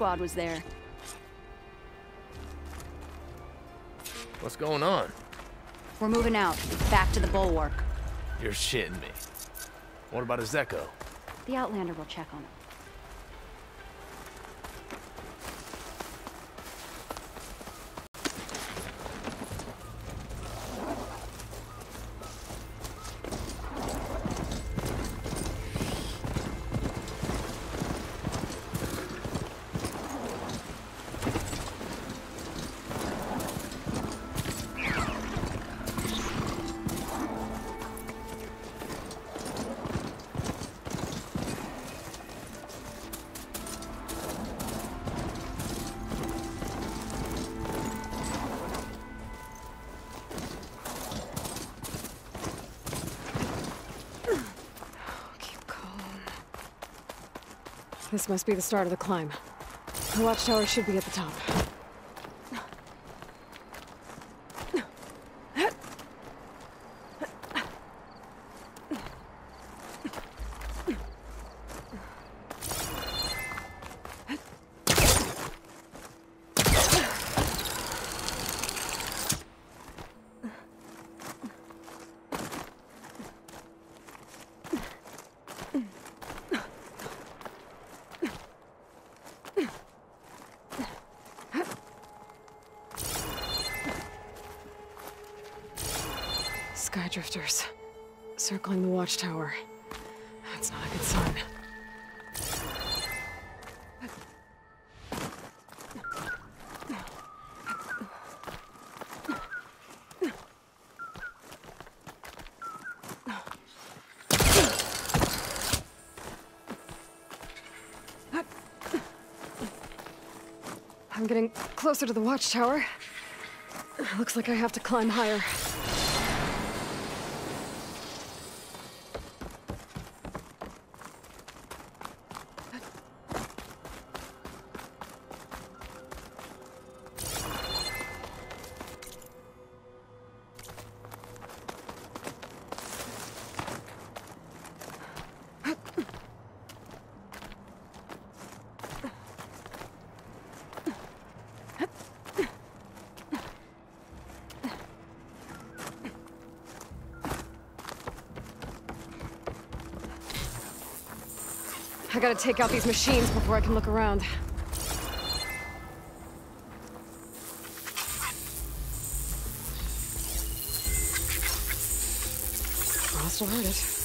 squad was there. What's going on? We're moving out, back to the bulwark. You're shitting me. What about Azeko? The Outlander will check on him. This must be the start of the climb. The watchtower should be at the top. Watchtower. That's not a good sign. I'm getting closer to the watchtower. Looks like I have to climb higher. I gotta take out these machines before I can look around. Frost will hurt it.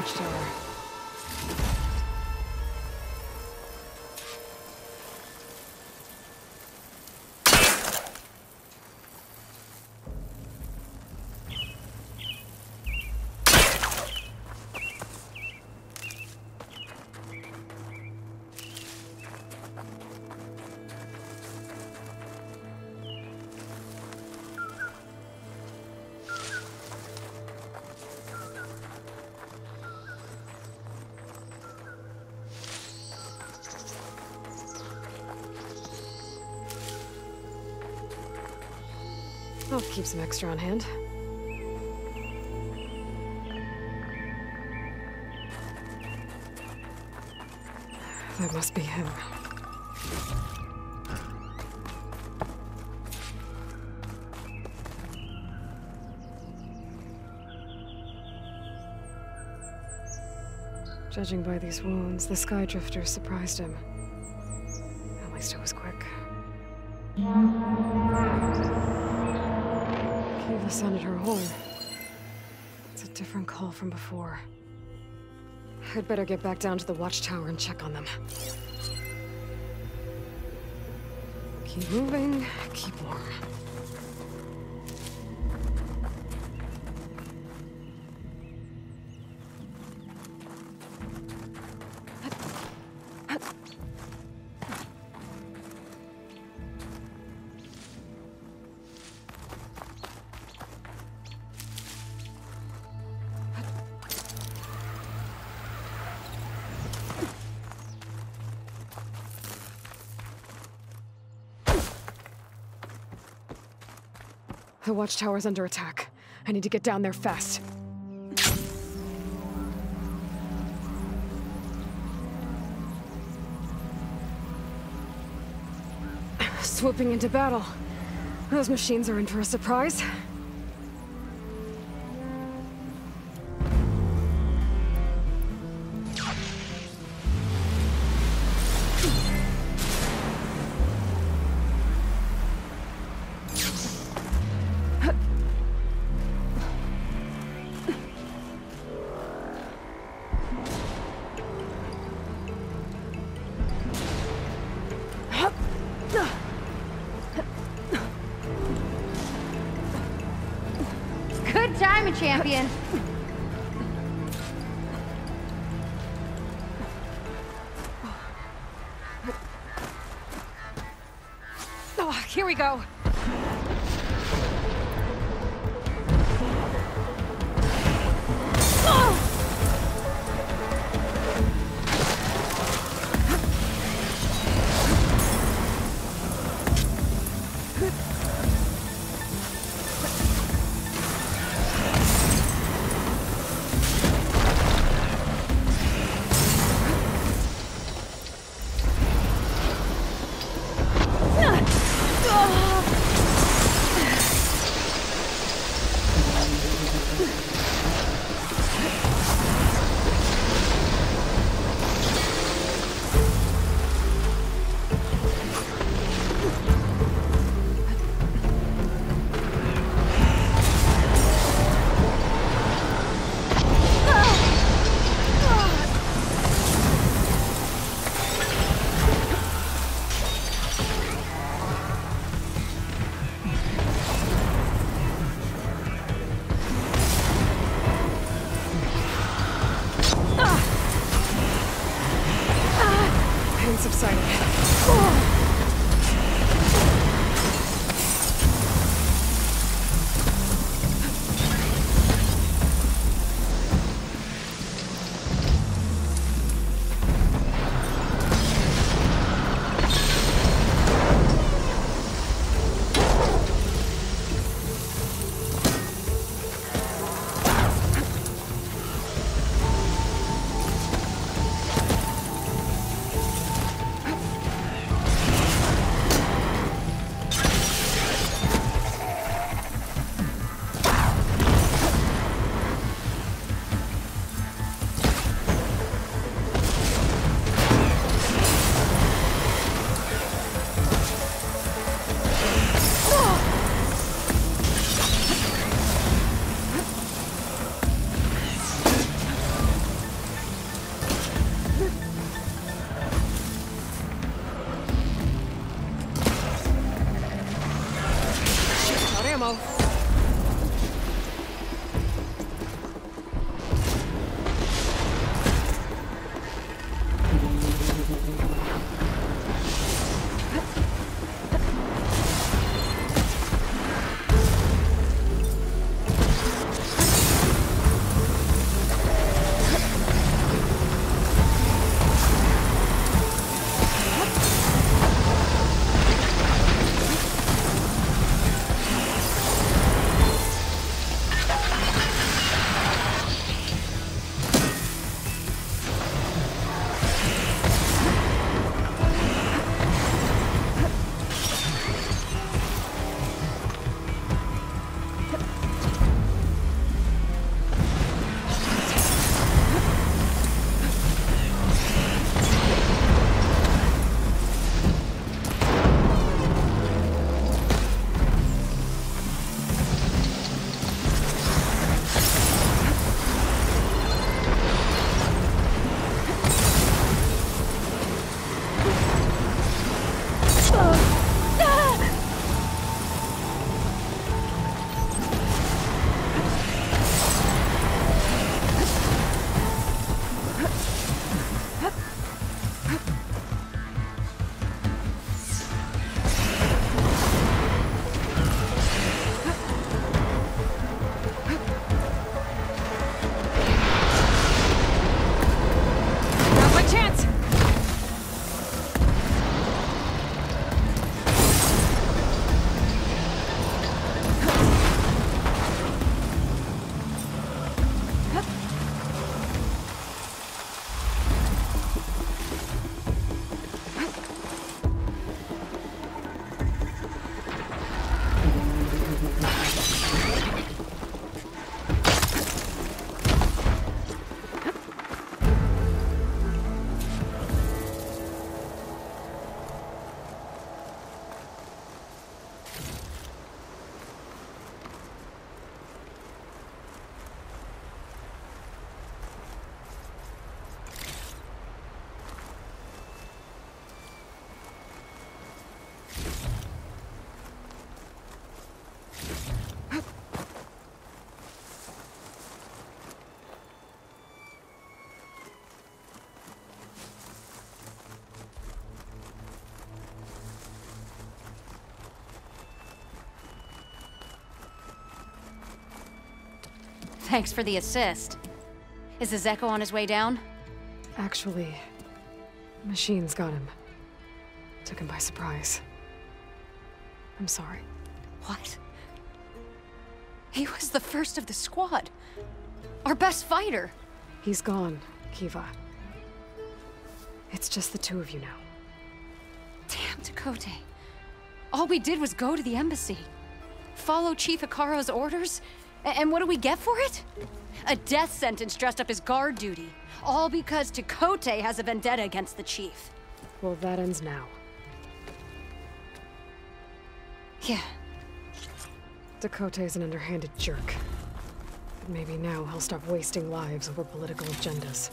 Assigned to I'll keep some extra on hand. That must be him. Judging by these wounds, the Sky Drifter surprised him. At least it was quick. Kiva sounded her horn. It's a different call from before. I'd better get back down to the watchtower and check on them. Keep moving, keep warm. The watchtower's under attack. I need to get down there fast. Swooping into battle. Those machines are in for a surprise. Here we go. Thanks for the assist. Is Azeko on his way down? Actually, machines got him. Took him by surprise. I'm sorry. What? He was the first of the squad. Our best fighter. He's gone, Kiva. It's just the two of you now. Damn Tekote. All we did was go to the embassy. Follow Chief Hekarro's orders? A- and what do we get for it? A death sentence dressed up as guard duty. All because Tekote has a vendetta against the Chief. Well, that ends now. Yeah, Dakote's an underhanded jerk. But maybe now he'll stop wasting lives over political agendas.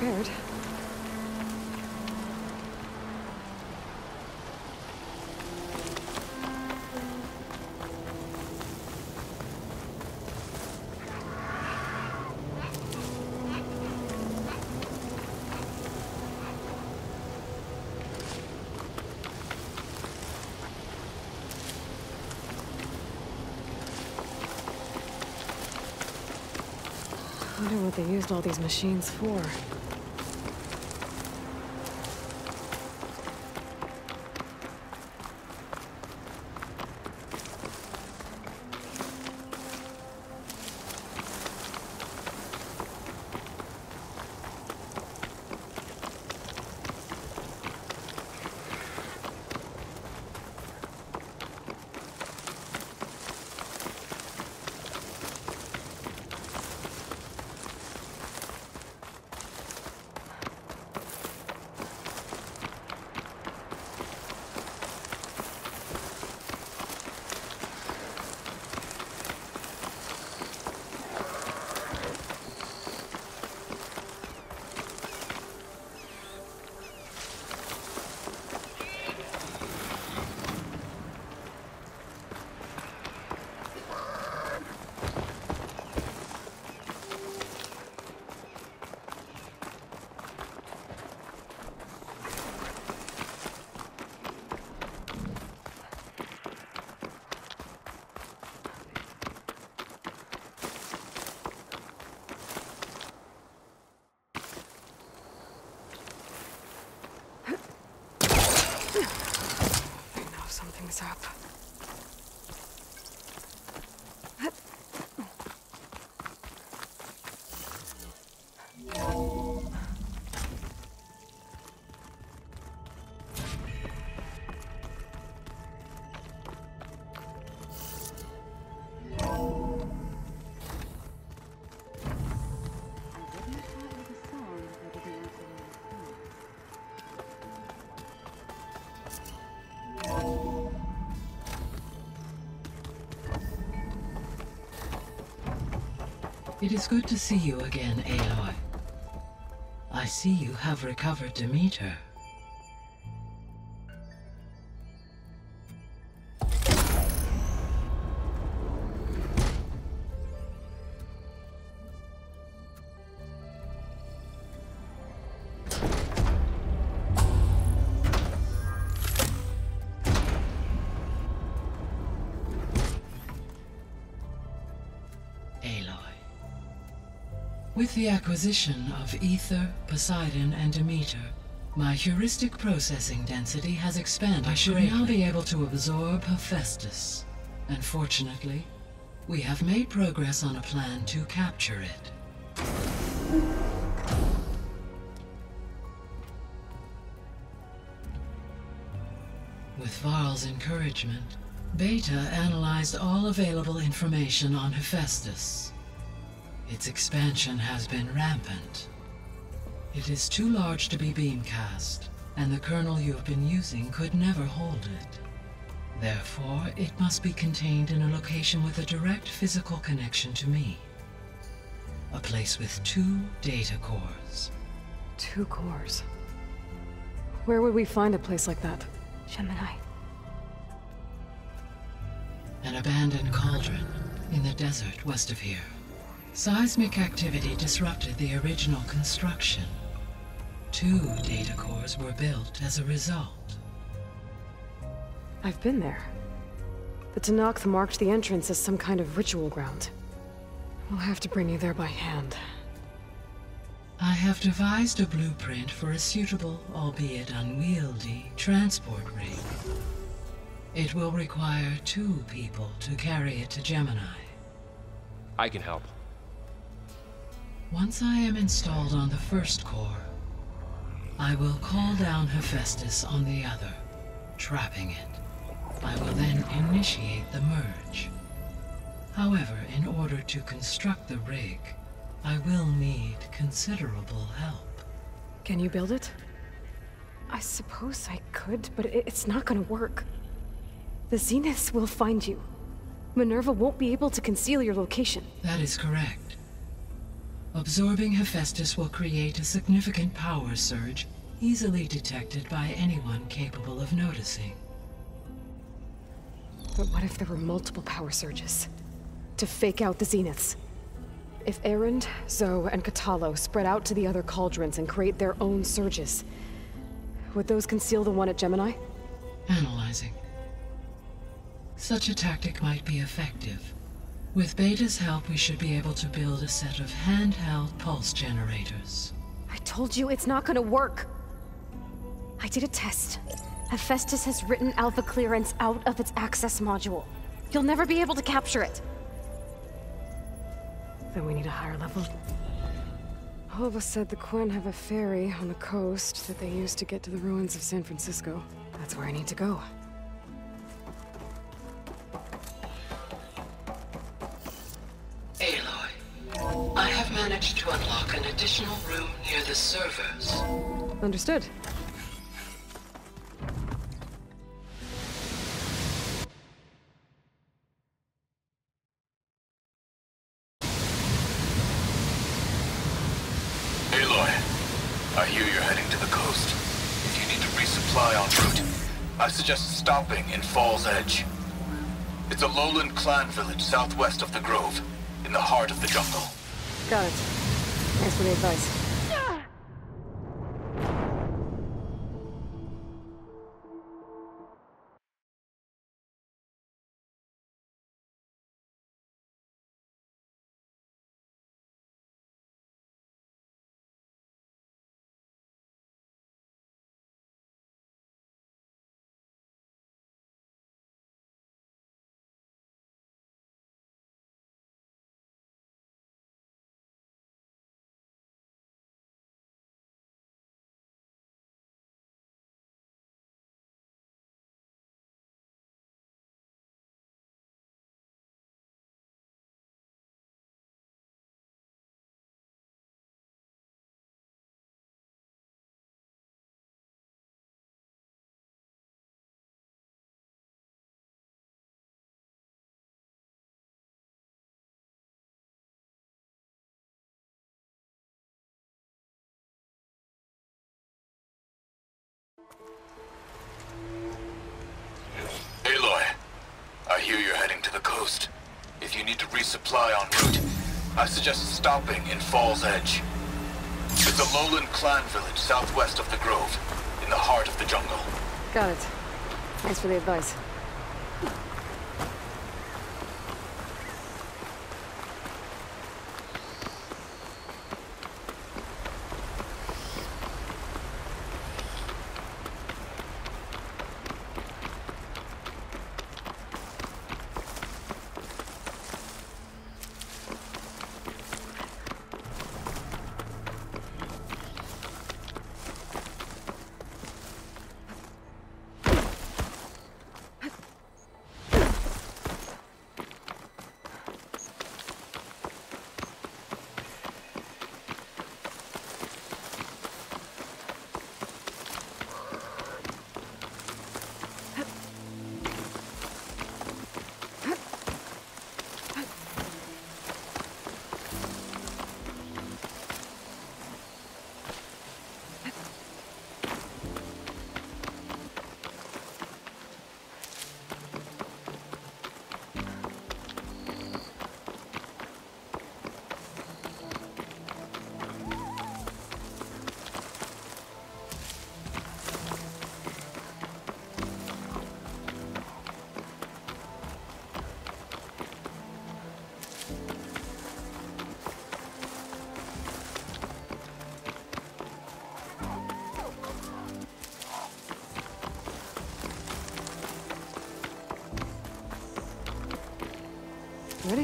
Prepared. What they used all these machines for. It is good to see you again, Aloy. I see you have recovered Demeter. With the acquisition of Aether, Poseidon, and Demeter, my heuristic processing density has expanded. I should now be able to absorb Hephaestus. And fortunately, we have made progress on a plan to capture it. With Varl's encouragement, Beta analyzed all available information on Hephaestus. Its expansion has been rampant. It is too large to be beamcast, and the kernel you have been using could never hold it. Therefore, it must be contained in a location with a direct physical connection to me. A place with two data cores. Two cores. Where would we find a place like that? Gemini. An abandoned cauldron in the desert west of here. Seismic activity disrupted the original construction. Two data cores were built as a result. I've been there. The Tenakth marked the entrance as some kind of ritual ground. We'll have to bring you there by hand. I have devised a blueprint for a suitable, albeit unwieldy, transport rig. It will require two people to carry it to Gemini. I can help. Once I am installed on the first core, I will call down Hephaestus on the other, trapping it. I will then initiate the merge. However, in order to construct the rig, I will need considerable help. Can you build it? I suppose I could, but it's not gonna work. The Zeniths will find you. Minerva won't be able to conceal your location. That is correct. Absorbing Hephaestus will create a significant power surge, easily detected by anyone capable of noticing. But what if there were multiple power surges? To fake out the Zeniths? If Erend, Zoe, and Kotallo spread out to the other cauldrons and create their own surges, would those conceal the one at Gemini? Analyzing. Such a tactic might be effective. With Beta's help, we should be able to build a set of handheld pulse generators. I told you it's not gonna work. I did a test. Hephaestus has written Alpha clearance out of its access module. You'll never be able to capture it. Then we need a higher level. Hova said the Quen have a ferry on the coast that they use to get to the ruins of San Francisco. That's where I need to go. Have managed to unlock an additional room near the servers. Understood. Aloy, I hear you're heading to the coast. If you need to resupply en route, I suggest stopping in Falls Edge. It's a lowland clan village southwest of the Grove, in the heart of the jungle. Got it. Thanks for the advice. Aloy, I hear you're heading to the coast. If you need to resupply en route, I suggest stopping in Falls Edge. It's a lowland clan village southwest of the Grove, in the heart of the jungle. Got it. Thanks for the advice.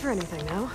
For anything now.